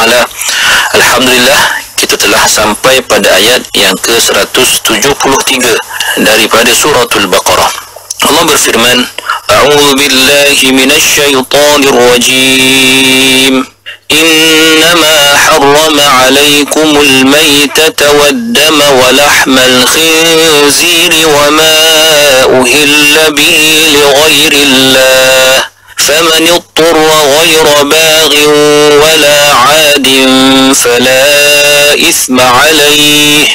taala. Alhamdulillah kita telah sampai pada ayat yang ke-173 daripada suratul Baqarah. Allah berfirman, A'udzu billahi minasy syaithanir rajim. إنما حرم عليكم الميتة والدم ولحم الخنزير وما أهل به لغير الله فمن اضطر غير باغ ولا عاد فلا إثم عليه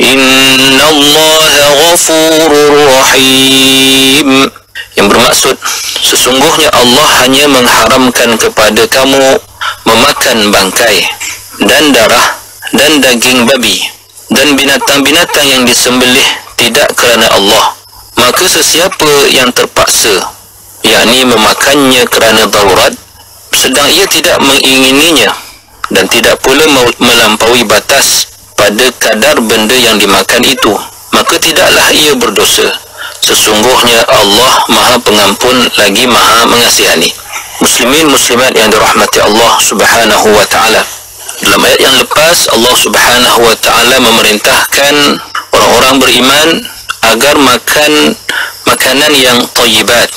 إن الله غفور رحيم yang bermaksud sesungguhnya Allah hanya mengharamkan kepada kamu memakan bangkai dan darah dan daging babi dan binatang-binatang yang disembelih tidak kerana Allah maka sesiapa yang terpaksa yakni memakannya kerana darurat sedang ia tidak mengingininya dan tidak pula melampaui batas pada kadar benda yang dimakan itu maka tidaklah ia berdosa Sesungguhnya Allah Maha Pengampun lagi Maha Mengasihani. Muslimin muslimat yang dirahmati Allah Subhanahu wa taala. Dalam ayat yang lepas Allah Subhanahu wa taala memerintahkan orang-orang beriman agar makan makanan yang thayyibat,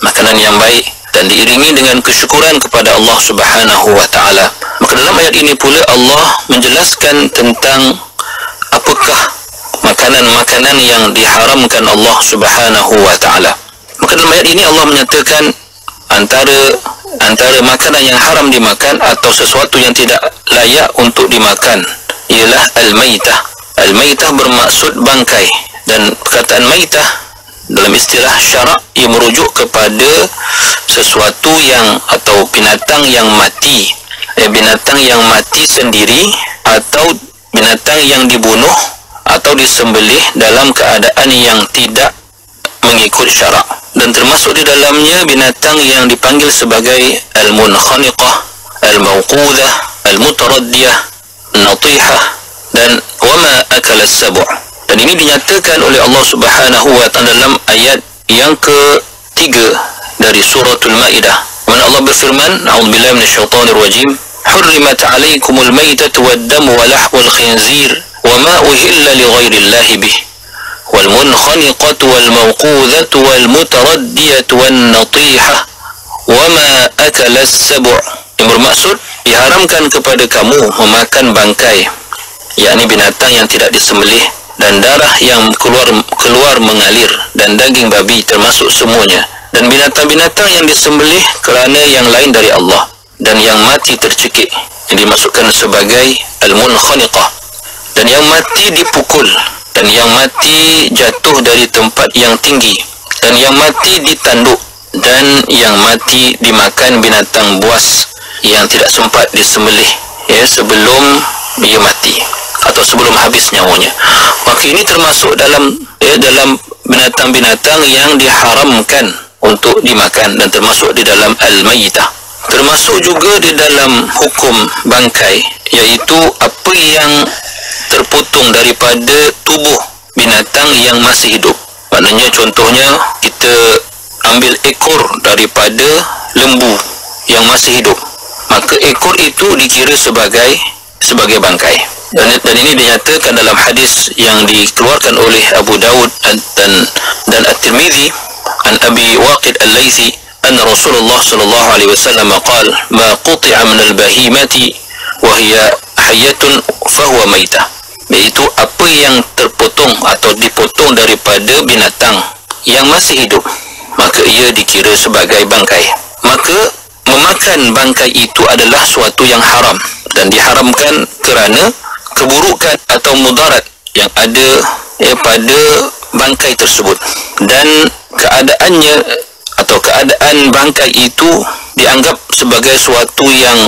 makanan yang baik dan diiringi dengan kesyukuran kepada Allah Subhanahu wa taala. Maka dalam ayat ini pula Allah menjelaskan tentang apakah makanan-makanan yang diharamkan Allah Subhanahu wa taala. Maka dalam ayat ini Allah menyatakan antara antara makanan yang haram dimakan atau sesuatu yang tidak layak untuk dimakan ialah al-maitah. Al-maitah bermaksud bangkai dan perkataan maitah dalam istilah syarak ia merujuk kepada sesuatu yang atau binatang yang mati. Eh, binatang yang mati sendiri atau binatang yang dibunuh atau disembelih dalam keadaan yang tidak mengikut syarak dan termasuk di dalamnya binatang yang dipanggil sebagai al-munkhaniqah al-mawqudah al-mutaraddiyah natihah dan wama akala sabu' dan ini dinyatakan oleh Allah Subhanahu wa taala dalam ayat yang ketiga dari suratul maidah mana Allah berfirman a'udzubillahi minasyaitonir rajim حرمت عليكم الميتة والدم ولحم الخنزير وما أهل لغير الله به والمنخنقة والموقوذة والمتردية والنطيحة وما أكل السبع yang bermaksud diharamkan kepada kamu memakan bangkai yakni binatang yang tidak disembelih dan darah yang keluar keluar mengalir dan daging babi termasuk semuanya. Dan binatang-binatang yang disembelih kerana yang lain dari Allah dan yang mati tercekik yang dimasukkan sebagai al-munkhaniqah. Dan yang mati dipukul dan yang mati jatuh dari tempat yang tinggi dan yang mati ditanduk dan yang mati dimakan binatang buas yang tidak sempat disembelih ya sebelum ia mati atau sebelum habis nyawanya. Maka ini termasuk dalam ya dalam binatang-binatang yang diharamkan untuk dimakan dan termasuk di dalam al-mayyitah termasuk juga di dalam hukum bangkai iaitu apa yang terpotong daripada tubuh binatang yang masih hidup. Maknanya contohnya kita ambil ekor daripada lembu yang masih hidup. Maka ekor itu dikira sebagai sebagai bangkai dan, dan ini dinyatakan dalam hadis yang dikeluarkan oleh Abu Dawud dan dan, dan At-Tirmizi an Abi Waqid Al-Laythi أن رسول الله صلى الله عليه وسلم قال ما قطع من البهيمة وهي حية فهو ميتة yaitu apa yang terpotong atau dipotong daripada binatang yang masih hidup maka ia dikira sebagai bangkai maka memakan bangkai itu adalah suatu yang haram dan diharamkan kerana keburukan atau mudarat yang ada ya, pada bangkai tersebut. Dan keadaannya atau keadaan bangkai itu dianggap sebagai suatu yang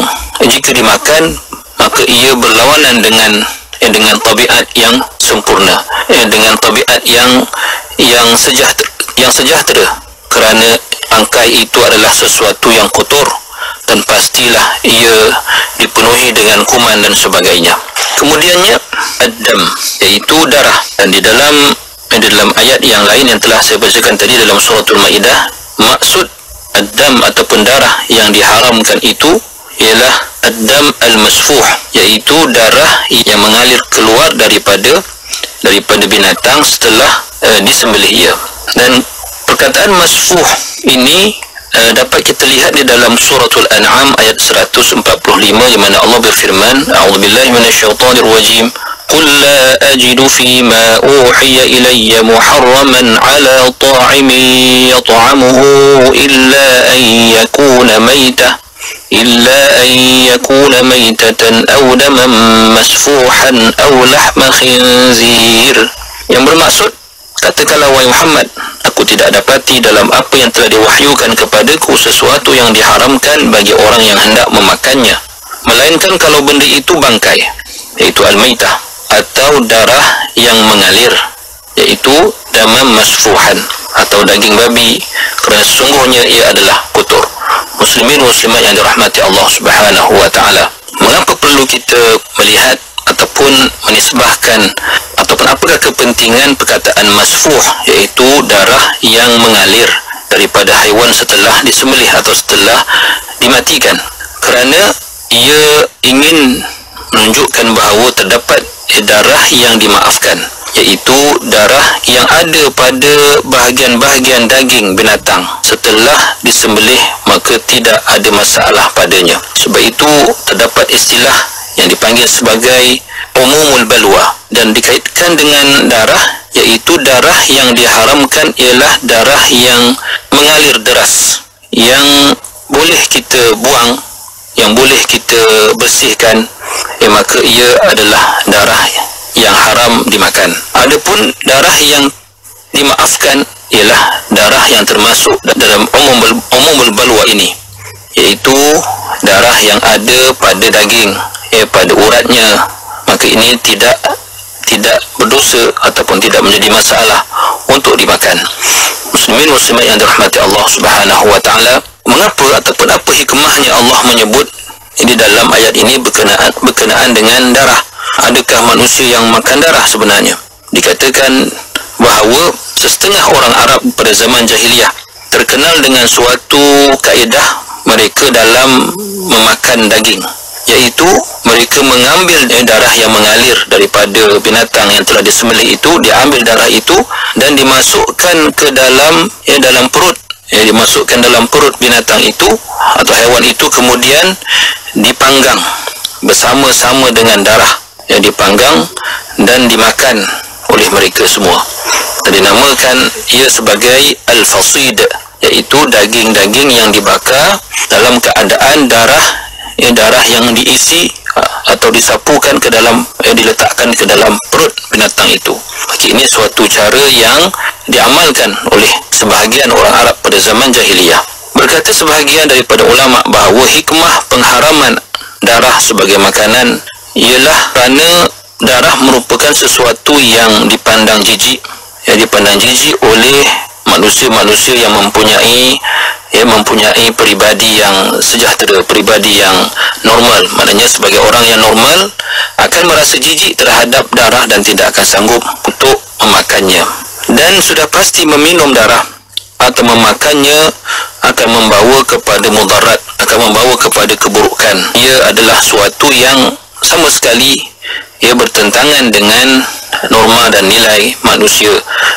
jika dimakan maka ia berlawanan dengan eh, dengan tabiat yang sempurna eh, dengan tabiat yang yang sejahtera yang sejahtera. Kerana bangkai itu adalah sesuatu yang kotor dan pastilah ia dipenuhi dengan kuman dan sebagainya kemudiannya adam iaitu darah. Dan di dalam eh, di dalam ayat yang lain yang telah saya bacakan tadi dalam suratul maidah maksud adam ataupun darah yang diharamkan itu ialah ad-dam al-masfuh iaitu darah yang mengalir keluar daripada daripada binatang setelah uh, disembelih ia. Dan perkataan masfuh ini dapat kita lihat di dalam suratul an'am ayat 145 di mana Allah berfirman a'udzubillahi minasyaitonir rajim قل لا أجد فيما أوحي إلي محرما على طاعم يطعمه إلا أن يكون ميتة إلا أن يكون ميتة أو دما مسفوحا أو لحم خنزير yang bermaksud katakanlah wahai Muhammad aku tidak dapati dalam apa yang telah diwahyukan kepadaku sesuatu yang diharamkan bagi orang yang hendak memakannya. Melainkan kalau benda itu bangkai yaitu al-maitah atau darah yang mengalir iaitu damam masfuhan atau daging babi kerana sesungguhnya ia adalah kotor. Muslimin muslimat yang dirahmati Allah Subhanahu wa taala. Mengapa perlu kita melihat ataupun menisbahkan ataupun apakah kepentingan perkataan masfuh iaitu darah yang mengalir daripada haiwan setelah disembelih atau setelah dimatikan? Kerana ia ingin menunjukkan bahawa terdapat darah yang dimaafkan iaitu darah yang ada pada bahagian-bahagian daging binatang setelah disembelih maka tidak ada masalah padanya. Sebab itu terdapat istilah yang dipanggil sebagai umumul balwa dan dikaitkan dengan darah iaitu darah yang diharamkan ialah darah yang mengalir deras yang boleh kita buang yang boleh kita bersihkan eh, maka ia adalah darah yang haram dimakan. Adapun darah yang dimaafkan ialah darah yang termasuk dalam umum umum balwa ini iaitu darah yang ada pada daging eh, pada uratnya maka ini tidak tidak berdosa ataupun tidak menjadi masalah untuk dimakan. Muslimin muslimat yang dirahmati Allah Subhanahu wa taala mengapa ataupun apa hikmahnya Allah menyebut di dalam ayat ini berkenaan berkenaan dengan darah? Adakah manusia yang makan darah sebenarnya? Dikatakan bahawa setengah orang Arab pada zaman jahiliyah terkenal dengan suatu kaedah mereka dalam memakan daging iaitu mereka mengambil darah yang mengalir daripada binatang yang telah disembelih itu diambil darah itu dan dimasukkan ke dalam ya dalam perut yang dimasukkan dalam perut binatang itu atau haiwan itu kemudian dipanggang bersama-sama dengan darah yang dipanggang dan dimakan oleh mereka semua. Dan dinamakan ia sebagai al-fasid iaitu daging-daging yang dibakar dalam keadaan darah ya, darah yang diisi atau disapukan ke dalam eh, diletakkan ke dalam perut binatang itu. Bagi ini suatu cara yang diamalkan oleh sebahagian orang Arab pada zaman jahiliyah. Berkata sebahagian daripada ulama bahawa hikmah pengharaman darah sebagai makanan ialah kerana darah merupakan sesuatu yang dipandang jijik yang dipandang jijik oleh manusia-manusia yang mempunyai ya mempunyai peribadi yang sejahtera, peribadi yang normal. Maknanya sebagai orang yang normal akan merasa jijik terhadap darah dan tidak akan sanggup untuk memakannya. Dan sudah pasti meminum darah atau memakannya akan membawa kepada mudarat, akan membawa kepada keburukan. Ia adalah suatu yang sama sekali ia bertentangan dengan norma dan nilai manusia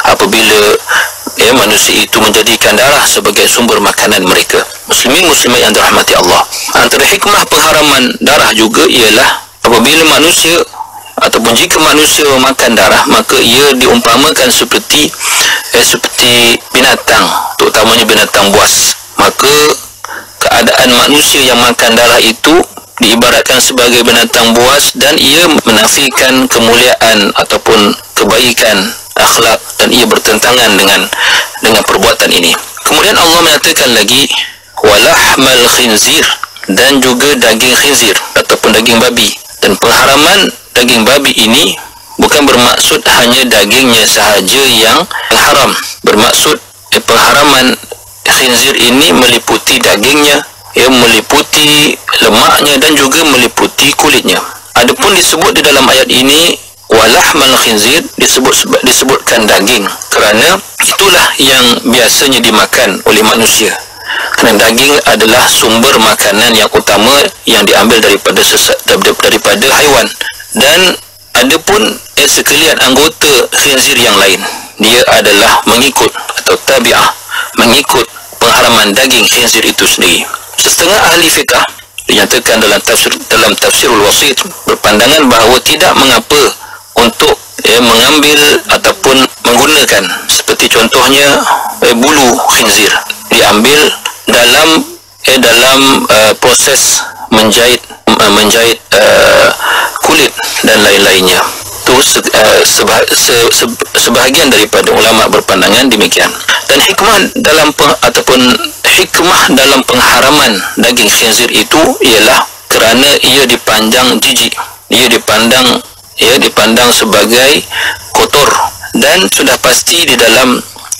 apabila ya manusia itu menjadikan darah sebagai sumber makanan mereka. Muslimin muslimat yang dirahmati Allah. Antara hikmah pengharaman darah juga ialah apabila manusia ataupun jika manusia memakan darah maka ia diumpamakan seperti eh, seperti binatang terutamanya binatang buas. Maka keadaan manusia yang makan darah itu diibaratkan sebagai binatang buas dan ia menafikan kemuliaan ataupun kebaikan akhlak dan ia bertentangan dengan dengan perbuatan ini. Kemudian Allah menyatakan lagi walahmal khinzir dan juga daging khinzir ataupun daging babi. Dan pengharaman daging babi ini bukan bermaksud hanya dagingnya sahaja yang haram. Bermaksud eh, pengharaman khinzir ini meliputi dagingnya ia meliputi lemaknya dan juga meliputi kulitnya. Adapun disebut di dalam ayat ini walahmal khinzir disebut disebutkan daging kerana itulah yang biasanya dimakan oleh manusia. Kerana daging adalah sumber makanan yang utama yang diambil daripada daripada haiwan. Dan ada pun eh, sekalian anggota khinzir yang lain dia adalah mengikut atau tabi'ah mengikut pengharaman daging khinzir itu sendiri. Setengah ahli fiqah dinyatakan dalam tafsir dalam tafsirul wasit berpandangan bahawa tidak mengapa untuk eh, mengambil ataupun menggunakan. Seperti contohnya eh, bulu khinzir. Diambil dalam eh, dalam uh, proses menjahit uh, menjahit uh, kulit dan lain-lainnya. Itu se, uh, seba, se, se, sebahagian daripada ulama berpandangan demikian. Dan hikmah dalam peng, ataupun hikmah dalam pengharaman daging khinzir itu ialah kerana ia dipandang jijik. Ia dipandang ia dipandang sebagai kotor. Dan sudah pasti di dalam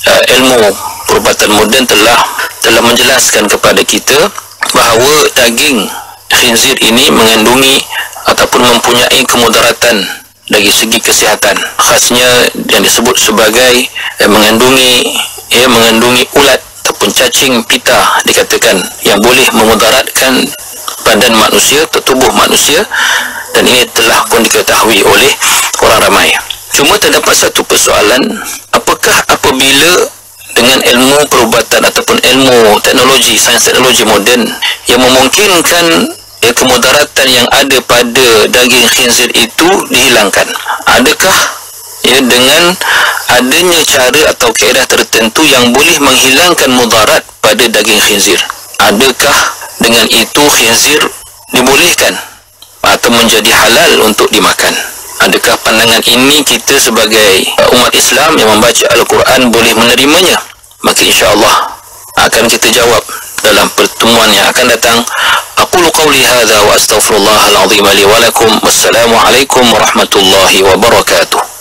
uh, ilmu perubatan moden telah telah menjelaskan kepada kita bahawa daging khinzir ini mengandungi ataupun mempunyai kemudaratan dari segi kesihatan. Khasnya yang disebut sebagai eh, mengandungi ia mengandungi ulat ataupun cacing pita dikatakan yang boleh memudaratkan badan manusia atau tubuh manusia dan ini telah pun diketahui oleh orang ramai. Cuma terdapat satu persoalan. Apakah apabila dengan ilmu perubatan ataupun ilmu teknologi sains teknologi moden yang memungkinkan ya, kemudaratan yang ada pada daging khinzir itu dihilangkan? Adakah ya dengan adanya cara atau kaedah tertentu yang boleh menghilangkan mudarat pada daging khinzir? Adakah dengan itu khinzir dibolehkan atau menjadi halal untuk dimakan Adakah pandangan ini kita sebagai umat Islam yang membaca Al-Quran boleh menerimanya? Maka insya-Allah akan kita jawab dalam pertemuan yang akan datang. Aku qawli hadza wa astaghfirullahal azim li wa lakum. Wassalamualaikum warahmatullahi wabarakatuh.